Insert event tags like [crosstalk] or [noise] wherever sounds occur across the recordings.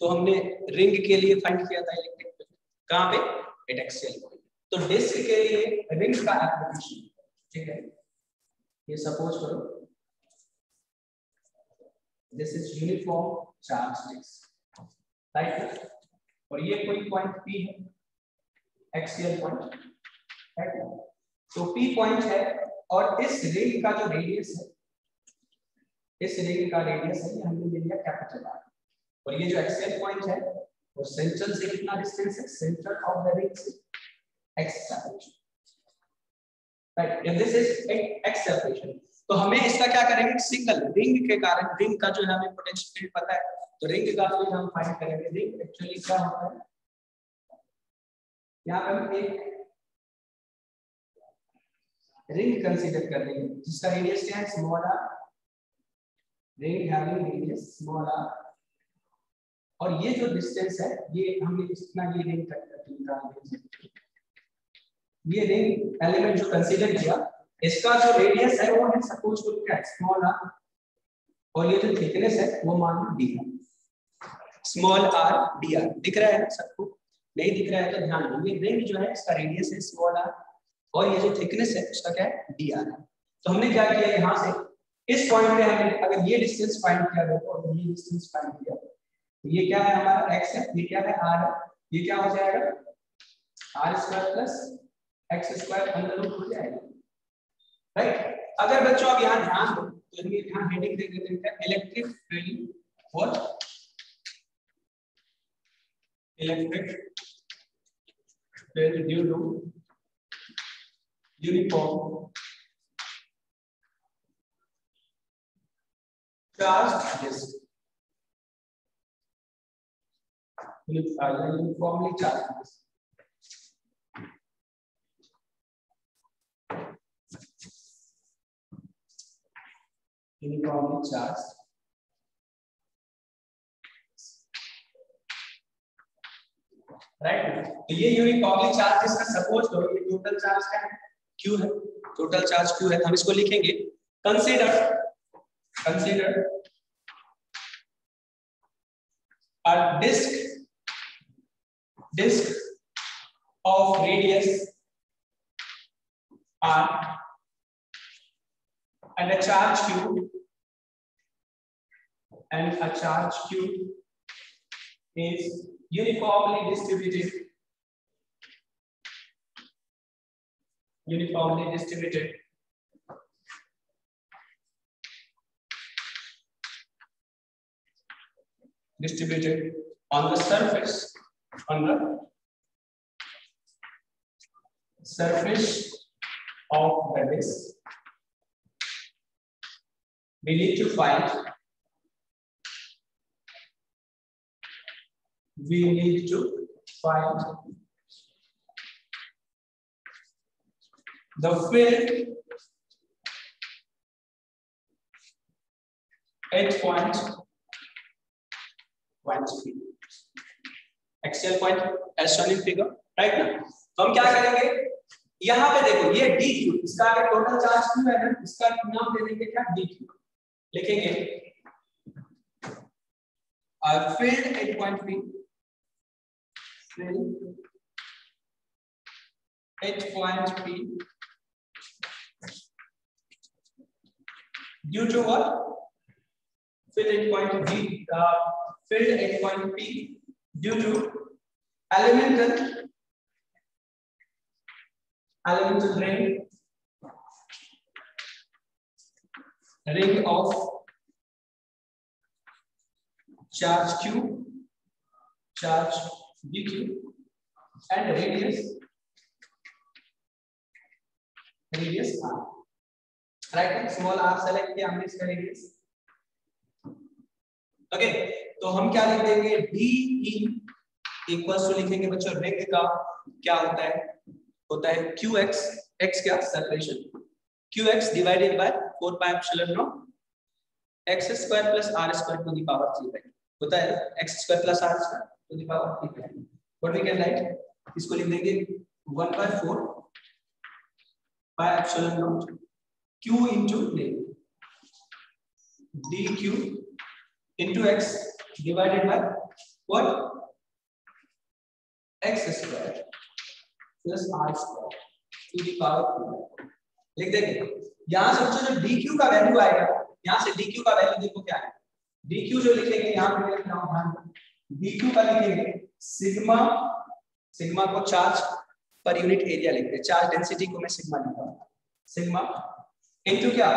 तो हमने रिंग के लिए फाइंड किया था इलेक्ट्रिक फ़ील्ड कहाँ पे? एट एक्सियल पॉइंट तो डिस्क के लिए रिंग का एप्लीकेशन ठीक है? ये सपोज़ करो। This is uniform charge disc right और ये कोई पॉइंट पी है। एक्सियल पॉइंट राइट तो पी पॉइंट है और इस रिंग का जो रेडियस है, इस रिंग का रेडियस है हमने ले लिया कैपिटल आर और ये जो एक्सियल पॉइंट है, वो सेंट्रल से कितना डिस्टेंस है? सेंटर ऑफ़ द रिंग से x separation right if this is x separation तो हमें इसका क्या करेंगे? सिंगल रिंग के कारण रिंग का जो है हमें पोटेंशियल फ़ील्ड पता है। तो रिंग का फ़ील्ड हम फाइंड करेंगे। रिंग एक्चुअली क्या होता है? यहाँ पर एक रिंग कंसीडर कर लेंगे जिसका रेडियस है? Small R ring having radius small R और ये जो डिस्टेंस है, ये हमने जितना ये रिंग ये रिंग एलिमेंट जो कंसीडर किया, इसका जो रेडियस है, वो है सपोज़ टू क्या स्मॉल आर और ये जो थिकनेस है, वो मान D small R D R दिख रहा है सबको? नहीं दिख रहा है तो ध्यान दो। ये रिंग जो है, इसका रेडियस है स्मॉल आर और ये जो थिकनेस है, उसका क्या है? डी आर तो हमने क्या किया यहाँ से? इस पॉइंट पे हमने अगर ये डिस्टेंस फाइंड किया तो और ये डिस्टेंस फाइंड किया तो ये क्या है हमारा x है? ये क्या है r है? ये क्या हो जाएगा? r square plus X square अंदर रूट हो जाएगा। राइट अगर बच्चों आप यहाँ ध्यान दो तो ये यहाँ हेडिंग दे देते हैं। Electric field what electric field due to uniform charged disk. Uniformly charged uniformly charged right तो ये यूनिफॉर्मली चार्ज जिसका सपोज़ करो ये टोटल चार्ज है क्यू है टोटल चार्ज क्यू है तो हम इसको लिखेंगे consider consider a disk disk of radius r and a charge q and a charge q is uniformly distributed. Uniformly distributed. Distributed on the surface on the surface of the disk. We need to find, we need to find the fill at point one feet. Axial point as figure right ना तो हम क्या करेंगे? यहाँ पे देखो ये D Q इसका अगर टोटल चार्ज क्यू है ना? इसका नाम दे देंगे क्या? डी क्यू लिखेंगे। Field at point B field at point B due to what? Fill at point b uh, filled at point P due to elemental elemental ring ring of charge q charge dq and radius radius r right small r select किया हमने इसका radius okay तो हम क्या लिख देंगे? D E equals to लिखेंगे बच्चों रिंग का क्या होता है? होता है क्यू एक्स एक्स क्या? Separation Q X divided by four pi epsilon naught X square plus R square to the power three by होता है X square plus R square to the power three by what we can write इसको लिख देंगे 1 by 4 by epsilon naught q into d q into x divided by what? X square plus r square to the power 2 लिख देंगे यहाँ से बच्चों जो dq का वैल्यू आएगा, यहाँ से dq का वैल्यू देखो क्या है। dq जो लिखेंगे, यहाँ पे लिख रहा हूँ ध्यान dq का लिखेंगे सिग्मा सिग्मा को चार्ज पर यूनिट एरिया लिखते हैं। चार्ज डेंसिटी को मैं सिग्मा लिखता हूँ। सिग्मा इनटू क्या?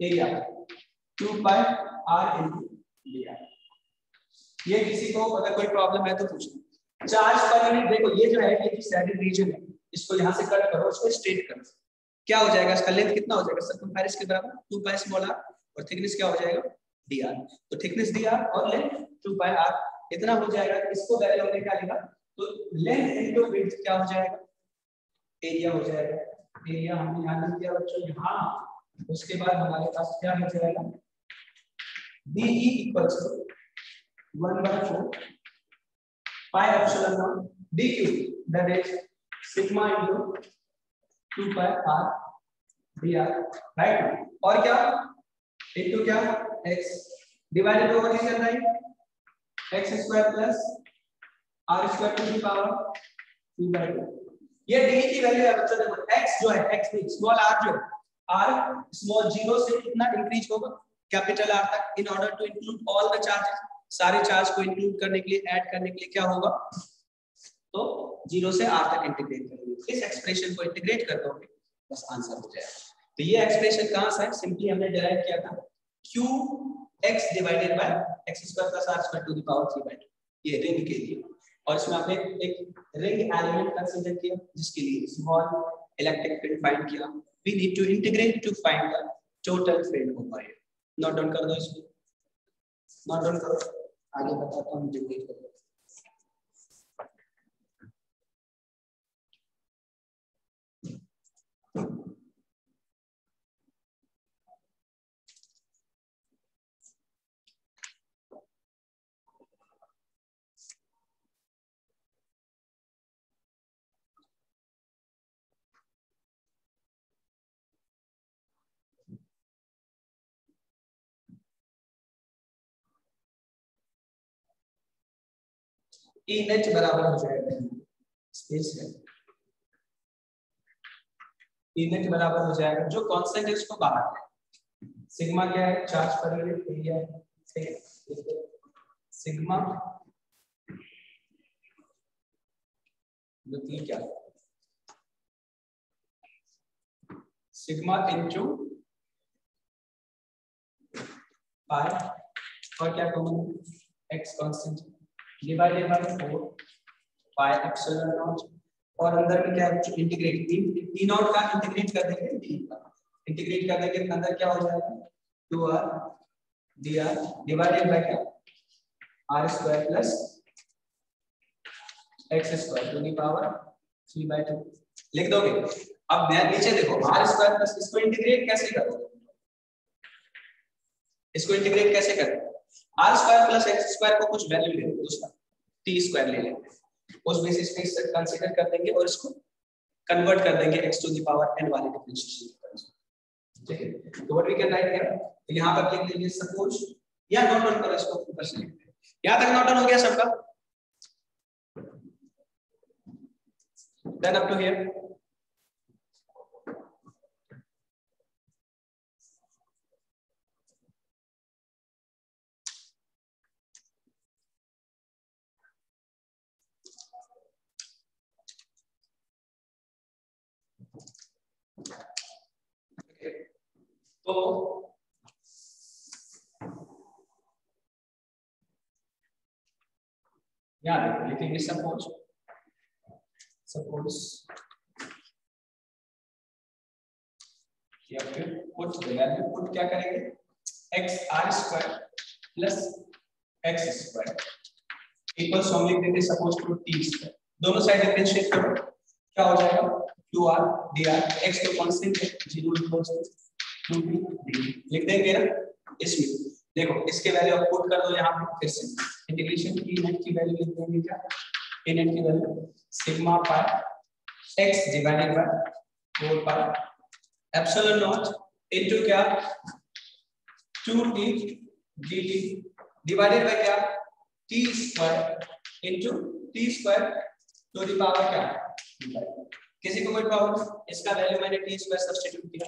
Area 2 pi r into dr ये किसी को अगर कोई प्रॉब्लम है तो पूछना चार्ज पर यूनिट देखो, ये जो है, ये स्टैटिक रीजन है, इसको यहाँ से कट करो, उसको स्ट्रेट करो। क्या हो जाएगा? इसका लेंथ कितना हो जाएगा? सर्कमफेरेंस के बराबर 2 पाई स्मॉल r, और थिकनेस क्या हो जाएगा? dr तो थिकनेस dr और लेंथ 2 पाई r, इतना हो जाएगा। इसको वैल्यू हमने क्या लिखा तो लेंथ इनटू विड्थ क्या हो जाएगा? एरिया हो जाएगा। एरिया हमने यहाँ लिख दिया, बच्चों, यहाँ। उसके बाद हमारे पास क्या हो जाएगा? De equals to 1 by 4 pi epsilon naught dq that is sigma into 2 pi r dr right और क्या into क्या x divided over is right x square plus r square to the power 2 by 2 ये d की value है बच्चों देखो x जो है नहीं स्मॉल r जो r स्मॉल ज़ीरो से कितना इंक्रीज होगा कैपिटल r तक in order to include all the charges सारे चार्ज को इंक्लूड करने के लिए ऐड करने के लिए क्या होगा? तो ज़ीरो से r तक इंटीग्रेट करेंगे। इस एक्सप्रेशन को इंटीग्रेट कर दोगे, बस आंसर हो जाएगा। तो ये एक्सप्रेशन कहाँ से सिंपली हमने डिराइव किया था। Q x divided by x square plus r square to the power 3 by 2 ये रिंग के लिए। और इसमें आपने एक रिंग एलिमेंट कंसीडर किया, जिसके लिए स्मॉल इलेक्ट्रिक फ़ील्ड फाइंड किया। We need to integrate to find the total field over here note down कर दो इसको। नोट डाउन करो। आगे बताता हूँ जल्दी करो। ई नेट बराबर हो जाएगा। स्पेस है। ई नेट बराबर हो जाएगा, जो कांस्टेंट है उसको बाहर है। सिग्मा क्या है? चार्ज पर यूनिट एरिया है। सिग्मा तीन क्या सिग्मा इंटू पाई और क्या common X constant divided by 4 pi epsilon naught और अंदर में क्या है? इंटीग्रेट डी नॉट का इंटीग्रेट कर देंगे? डी का. इंटीग्रेट कर देंगे अंदर क्या हो जाएगा? 2r dr डिवाइडेड बाय क्या r square plus x square to the power 3 by 2 लिख दोगे? अब मैं नीचे देखो, r स्क्वायर प्लस इसको इंटीग्रेट कैसे करोगे? इसको इंटीग्रेट कैसे करोगे? R square plus X square को कुछ वैल्यू ले लेंगे उसका टी स्क्वायर ले लेंगे। उस बेसिस पे इसे कंसीडर कर देंगे और इसको कन्वर्ट कर देंगे x to the power n वाले डिफरेंशिएशन ठीक है? तो what we can write here तो यहाँ पर लिख लीजिए सपोज़ या नोट डाउन करो इसको, ऊपर से यहाँ तक नॉट डाउन हो गया सबका। देन अप टू हियर तो रखो लिखेंगे सपोज़ सपोज़ या फिर पुट वैल्यू पुट क्या करेंगे? X r square plus x square equals हम लिख देंगे सपोज़ टू t स्क्वायर दोनों साइड डिफरेंशिएट करो। क्या हो जाएगा? 2r dr x तो कांस्टेंट है 0 इक्वल्स टू लिख देंगे ना? इसमें। देखो, इसके वैल्यू आप पुट कर दो यहाँ पे, फिर से। इंटीग्रेशन की नेट की वैल्यू लिख देंगे क्या? ए नेट की value sigma pi x divided by 4 pi epsilon naught into क्या? 2t dt डिवाइडेड बाय क्या? T square into T square to the power क्या? किसी को कोई प्रॉब्लम इसका वैल्यू मैंने टी स्क्वायर सब्सटीट्यूट किया।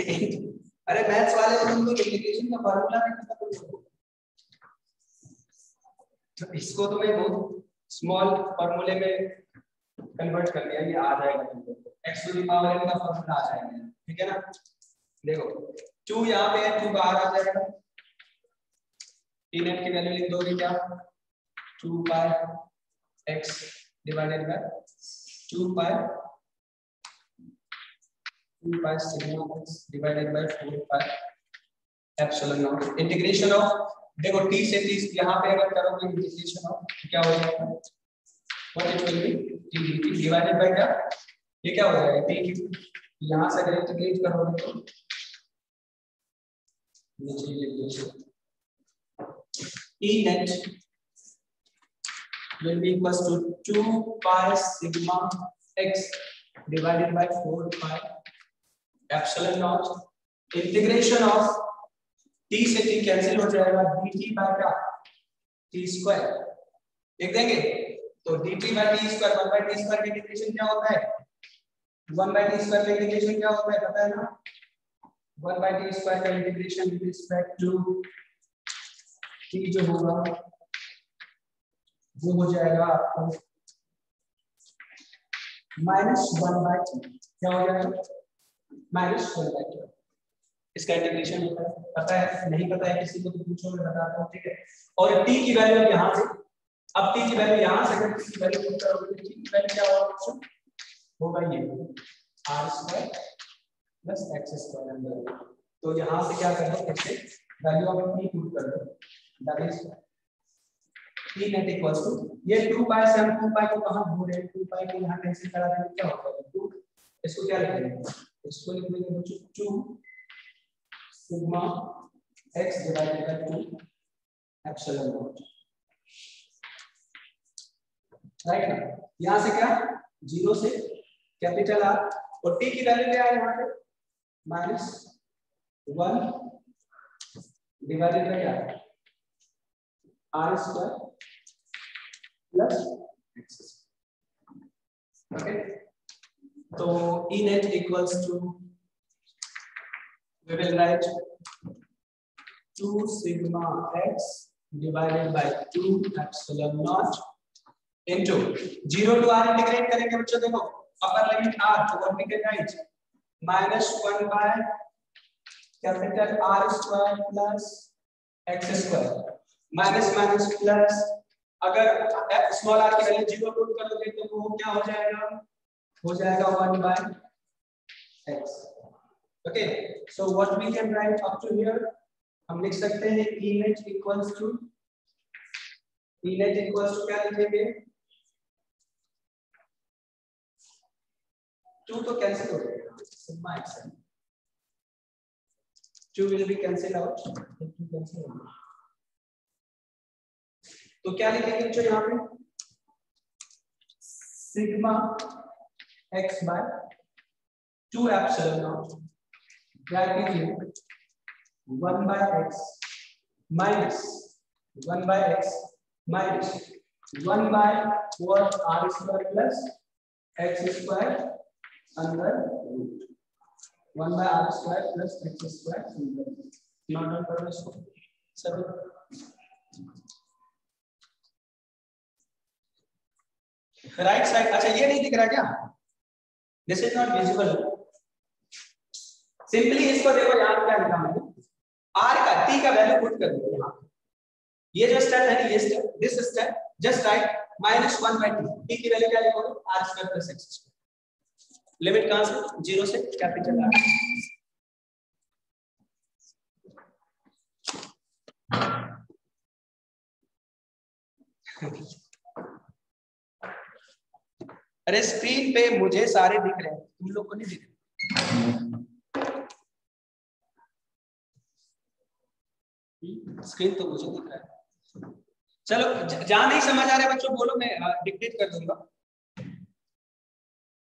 अरे मैथ्स वाले तुम तो इंटीग्रेशन का फार्मूला भी पता तो इसको तो मैं बहुत स्मॉल फार्मूले में कन्वर्ट कर दिया, ये आ जाएगा तुमको। X to the power n का फार्मूला आ जाएगा। ठीक है ना? देखो 2 यहाँ पे है 2 बाहर आ जाएगा। नेट की वैल्यू लिख दोगे क्या? 2 pi x divided by 2 pi 2 pi sigma x divided by 4 pi epsilon naught integration of देखो t से 30 यहाँ पे अगर करोगे इंटीग्रेशन ऑफ़ क्या हो जाएगा? What it will be t dt divided by क्या? ये क्या हो जाएगा? T क्यूब यहाँ से अगर इंटीग्रेट करोगे तो? नीचे लिख दीजिए e net will be equals to 2 pi sigma x divided by 4 pi epsilon naught, integration of t से t कैंसिल हो जाएगा dt by क्या t स्क्वायर लिख देंगे? तो dt by t square 1 by t square का इंटीग्रेशन क्या होता है? 1 by t स्क्वायर का इंटीग्रेशन क्या होता है? पता है ना? 1 by t स्क्वायर का integration with respect to t जो होगा, वो हो जाएगा आपको माइनस वन टू क्या हो जाएगा? माइनस वन बाई टू इसका इंटीग्रेशन होता है। पता है, नहीं पता है, किसी को तो पूछो, मैं बताता हूँ, ठीक है? और t की वैल्यू यहाँ से, अब t की वैल्यू यहाँ से, अगर t की वैल्यू पुट करोगे t की वैल्यू क्या होगा ऑप्शन होगा ये, r square plus x square अंदर तो यहाँ से क्या कर दो फिर से वैल्यू ऑफ़ t पुट कर दो that is t net equals to ये 2 पाई से हम 2 पाई को कहाँ भूल रहे 2 पाई को यहाँ कैंसिल करा देंगे, क्या होगा? 2 इसको क्या लिखेंगे? इसको लिख देंगे बच्चों 2 sigma x divided by 2 epsilon naught right ना यहाँ से क्या? ज़ीरो से कैपिटल आर और टी की वैल्यू क्या है यहाँ पे? माइनस वन डिवाइडेड बाय क्या R square plus X okay तो E net equals to we will write 2 sigma x divided by 2 epsilon naught into 0 to r integrate करेंगे बच्चों देखो अपर लिमिट r तो we can write minus 1 by capital R square plus x square minus minus plus अगर small r की value 0 put करोगे तो वो क्या हो जाएगा हो जाएगा one by X okay so what we can write up to here हम लिख सकते हैं image equals to image equals to क्या लिखेंगे? टू तो कैंसिल हो sigma X two will be cancel out तो क्या लिखेंगे बच्चों यहाँ पे? Sigma x by 2 epsilon naught bracket you 1 by x minus 1 by x minus 1 by what r square plus x square under root 1 by r square plus x square under root not करो इसको सभी right side अच्छा ये नहीं दिख रहा क्या this is not visible simply इसको देखो यहाँ क्या लिखा मैंने? R का, t का वैल्यू पुट कर दो यहाँ ये जो स्टेप है ये step this step just right minus one by T T की वैल्यू क्या लिखोगे? R square plus X square limit कहाँ से? ज़ीरो से कैपिटल आर [laughs] अरे स्क्रीन पे मुझे सारे दिख रहे हैं। तुम लोग को नहीं दिख रहे। स्क्रीन तो मुझे दिख रहा है। चलो जहाँ नहीं समझ आ रहा है बच्चों, बोलो, मैं डिक्टेट कर दूँगा।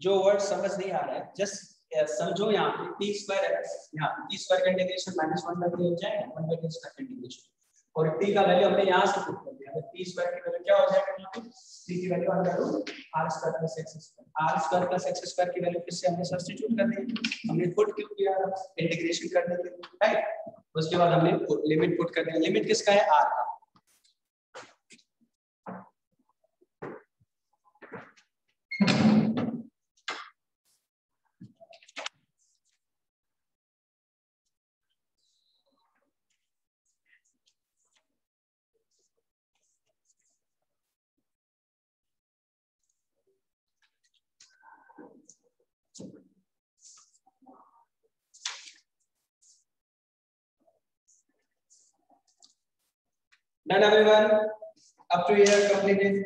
जो वर्ड समझ नहीं आ रहा है जस्ट समझो यहाँ पे टी स्क्वायर है, यहाँ टी स्क्वायर का इंटीग्रेशन माइनस वन बाई हो जाएगा वन बाई स्क्वायर इंटीग्रेशन और टी का वैल्यू हमने यहाँ से put square plus X square की वैल्यू हमने सब्सटीट्यूट कर दी हमने क्यों इंटीग्रेशन करने के लिए उसके बाद हमने लिमिट कर दिया लिमिट किसका है? आर का। Done everyone? Up to here completed.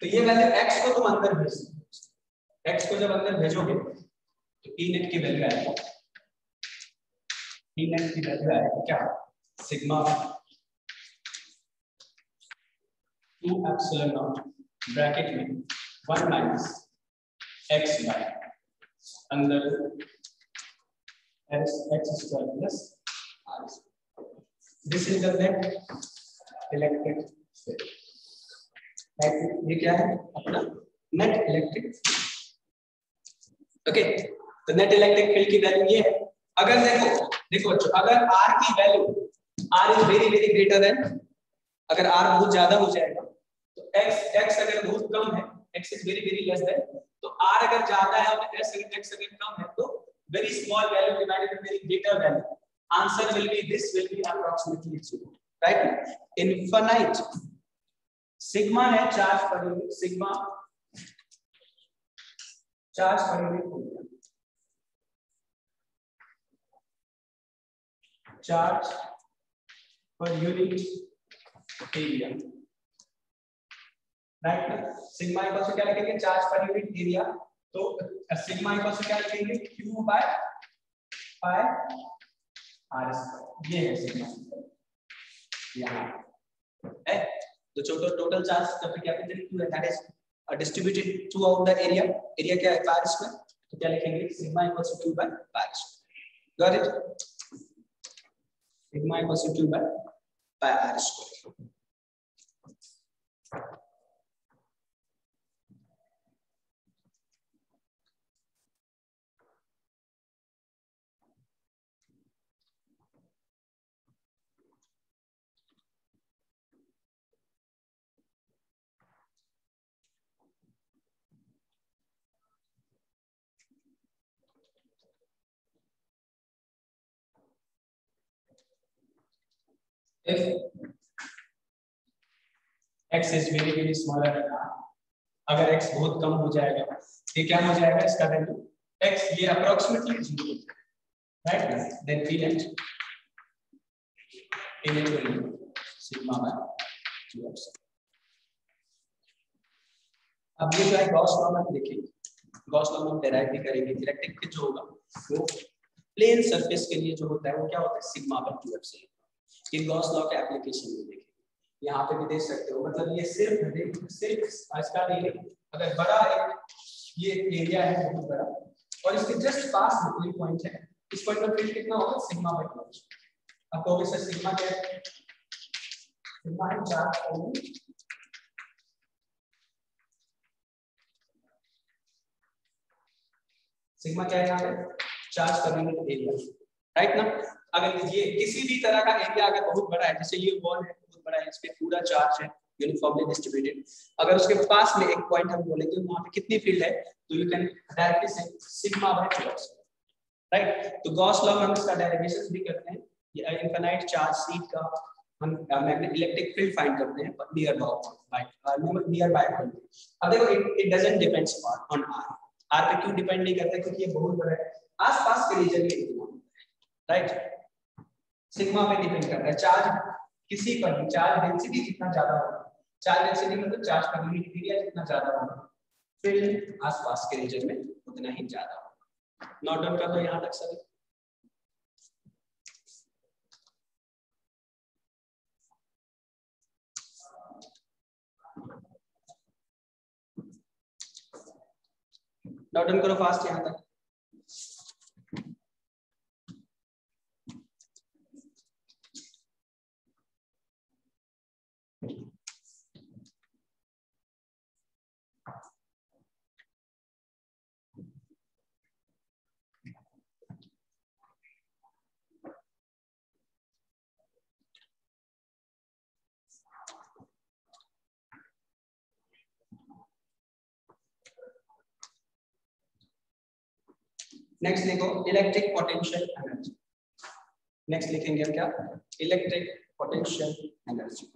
तो ये वैल्यू x को तुम अंदर भेज x को जब अंदर भेजोगे तो नेट की वैल्यू आएगी ई नेट की वैल्यू आएगी क्या? Sigma two epsilon naught bracket में वन माइनस एक्स बाय अंदर X X square plus R this is the net electric field ये क्या है? अपना नेट इलेक्ट्रिक ओके तो नेट इलेक्ट्रिक फ़ील्ड की वैल्यू ये है अगर देखो देखो अगर आर की value R is very very greater than अगर आर बहुत ज़्यादा हो जाएगा तो एक्स एक्स अगर बहुत कम है X is very very less than तो आर अगर ज़्यादा है और एक्स अगर एक्स अगर कम है तो very small value divided by very greater value answer will be this will be approximately zero right infinite sigma है charge per unit sigma charge per unit charge per unit area. Right ना sigma equal to क्या लिखेंगे? Charge per unit area तो sigma equal to क्या लिखेंगे? Q by pi r square ये है sigma यहाँ. है? तो टोटल टोटल चार्ज का कैपिटल q है. That is distributed throughout the area area क्या है? पाई स्क्वायर तो क्या लिखेंगे? Sigma equal to q by pi square got it sigma equals to 2 by by r square. If x is very very smaller than r अगर x बहुत कम हो जाएगा, ये क्या हो जाएगा इसका वैल्यू x, ये approximately zero right then p net be sigma by 2 अब ये जो है गॉस लॉ देखेंगे गॉस डेराइव भी करेंगे इलेक्ट्रिक जो होगा, वो प्लेन सरफेस के लिए जो होता है, वो क्या होता है? सिग्मा बाय 2 एप्सिलॉन इन गॉस लॉ के एप्लीकेशन में देखें। यहाँ पे भी देख सकते हो मतलब ये सिर्फ़ सिर्फ़ इसका नहीं अगर बड़ा एक, ये एरिया है, बहुत बड़ा, और इसके जस्ट पास में कोई पॉइंट है, इस पॉइंट पर फ़ील्ड कितना होगा? सिग्मा बाय टू अब कहोगे, सर सिग्मा क्या है? सिग्मा है चार्ज सिग्मा क्या है यहाँ पे? चार्ज यूनिट एरिया राइट ना? अगर ये किसी भी तरह का एरिया अगर बहुत बड़ा है, जैसे ये वॉल है, बहुत बड़ा है, इस पे पूरा चार्ज है यूनिफॉर्मली डिस्ट्रीब्यूटेड अगर उसके पास में एक पॉइंट हम बोलेंगे, वहाँ पे कितनी फ़ील्ड है? तो यू कैन डायरेक्टली से सिग्मा बाय 2 राइट तो गॉस लॉ में हम इसका डेरिवेशंस भी करते हैं. ये इनफिनाइट चार्ज सीट का हम मैग्नेटिक इलेक्ट्रिक फ़ील्ड फाइंड करते हैं नियर बाय नियर बाय अब देखो it doesn't depends on R R पे क्यों डिपेंड नहीं करता? क्योंकि ये बहुत बड़ा है. आसपास के रीजन के में राइट सिग्मा पे डिपेंड करता है। चार्ज किसी पर भी, चार्ज डेंसिटी जितना ज़्यादा होगा। चार्ज डेंसिटी मतलब चार्ज पर यूनिट एरिया जितना ज़्यादा होगा। फ़ील्ड आसपास के रीजन में उतना ही ज़्यादा होगा। नोट डाउन कर दो यहाँ तक सभी। नोट डाउन करो फास्ट यहाँ तक। नेक्स्ट लिखो इलेक्ट्रिक पोटेंशियल एनर्जी नेक्स्ट लिखेंगे क्या? Electric potential energy